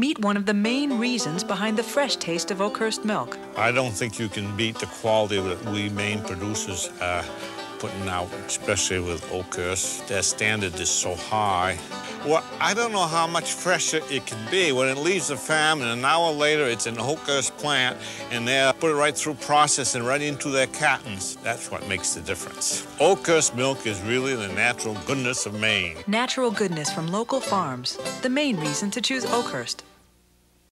Meet one of the main reasons behind the fresh taste of Oakhurst milk. I don't think you can beat the quality that we Maine producers are putting out, especially with Oakhurst. Their standard is so high. Well, I don't know how much fresher it can be. When it leaves the farm and an hour later it's in the Oakhurst plant and they put it right through processing right into their cartons. That's what makes the difference. Oakhurst milk is really the natural goodness of Maine. Natural goodness from local farms. The main reason to choose Oakhurst.